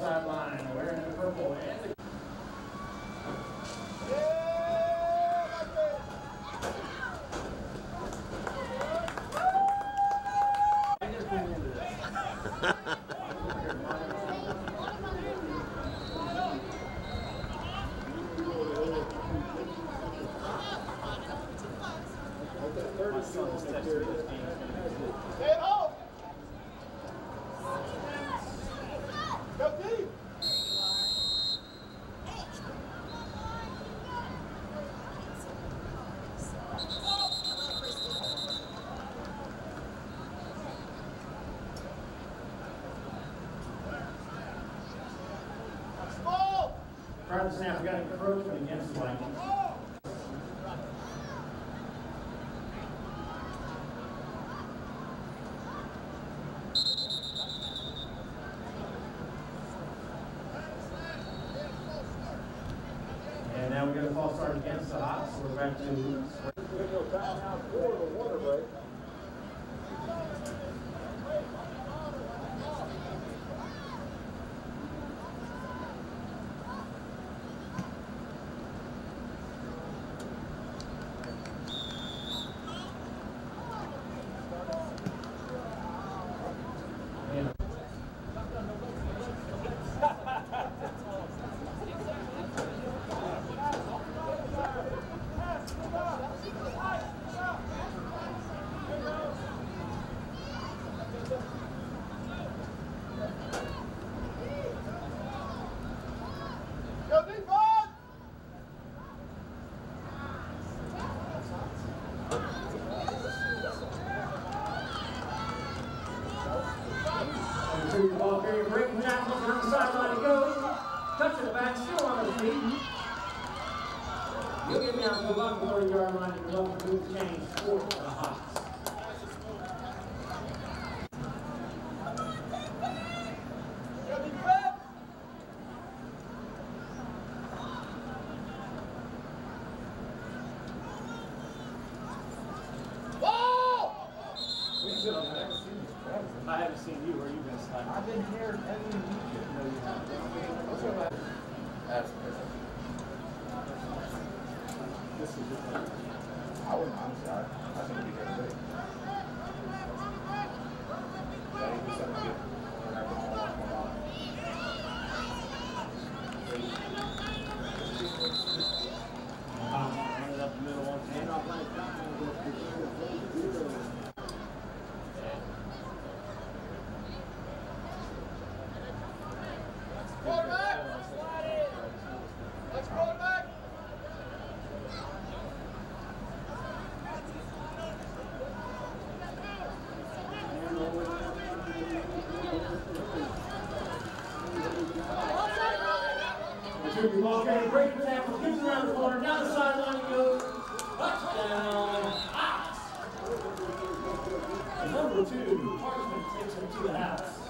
sideline, wearing the purple Snap, we got encroachment against the. And now we got a false start against the Hawks, we're back to Timeout for the water break. and Go deep, bud. And through the ball carrier, breaking tackle, down the sideline he goes. Touching the back, still on his feet. You'll get me out to the bucket, 40 yard line, and you'll to move change for the Hawks. Go deep, bud. Ball. I haven't seen you, where you been sliding? I've been here every week. No, you haven't. What's your last? That's This is just like, I wouldn't, honestly, I, I think it'd be around the down the sideline he goes. Touchdown, Hawks. And number two, Parchman takes him to the house.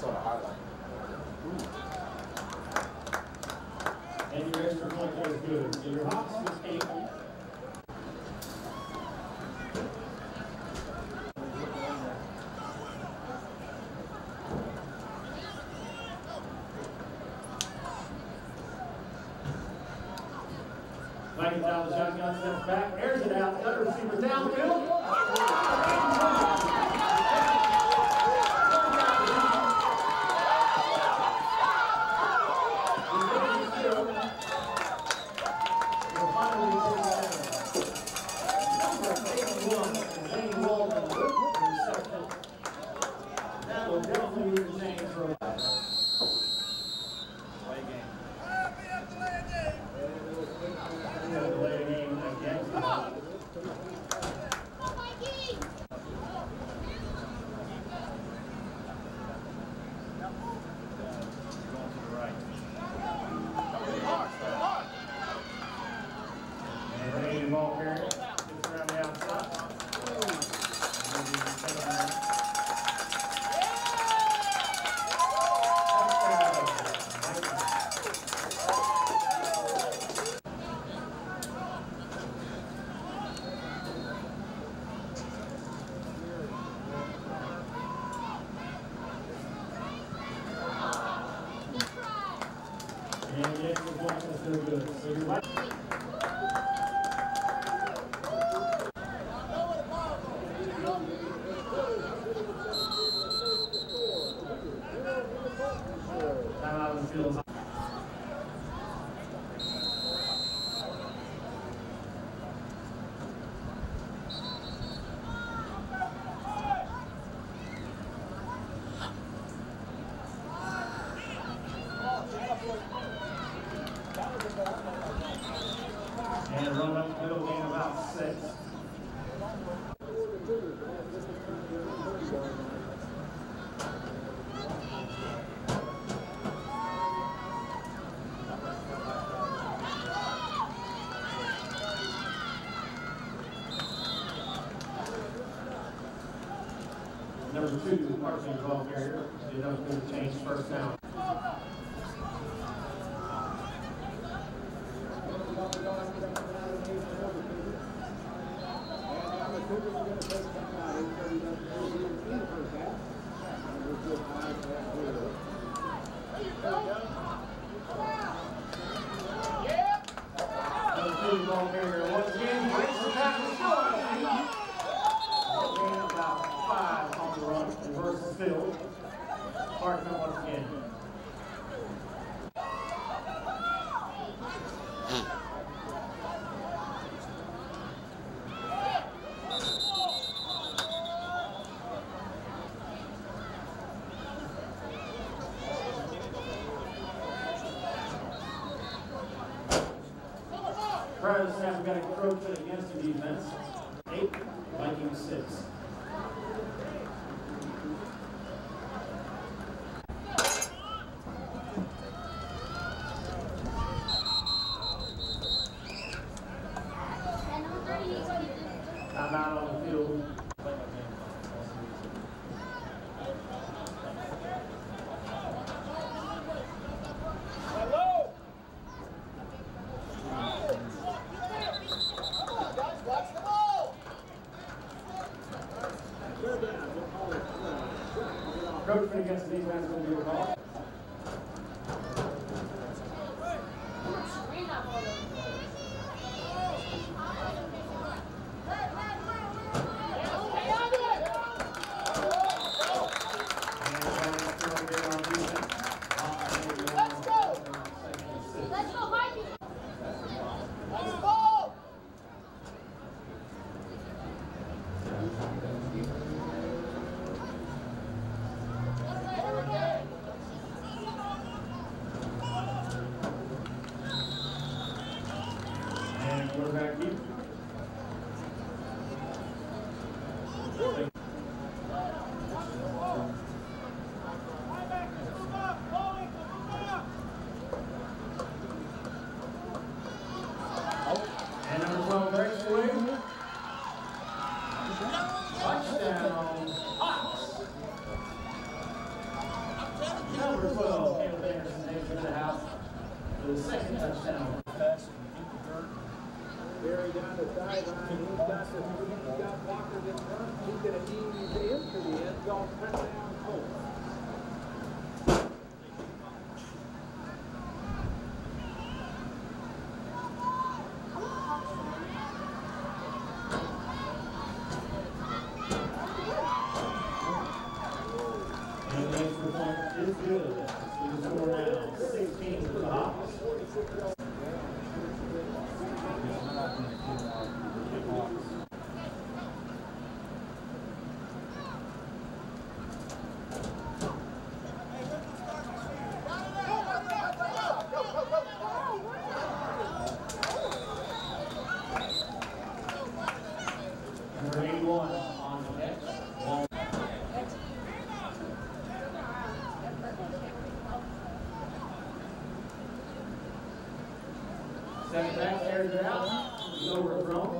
Saw the highlight. And your extra point was good. So your the shotgun, steps back, airs it out, the other receiver downfield. ちょっと待って。Time out of the field. And run up the middle, gain about six. Number two, marching ball carrier, the number two change first down. Number two ball carrier once again breaks the tackle, still on his feet. Gain about five on the run, versus field. Parkman once again. Prior to the snap, we got a encroachment against the defense. Eight, Vikings six. Time out on the field. Hello. Guys, watch the ball. Encroachment against the defense will be a call. And Vikings still get on defense. Let's go. Second and six. Let's go, Vikings! Watch the ball. And quarterback keep. And number 12 breaks away. Touchdown, Hawks. Number 12, Caleb Anderson takes it to the house for the second touchdown. Barry down the sideline, he's got the, he's got blockers in front, he's gonna ease into the end zone, touchdown, Colts. Good. The score now, 16 for the Hawks. Number 81 on the catch. Long Second back carries it out. He's overthrown.